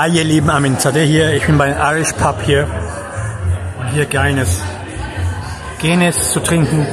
Hi ihr Lieben, Amin Zadeh hier. Ich bin bei Irish Pub hier. Und hier Geines. Genes zu trinken.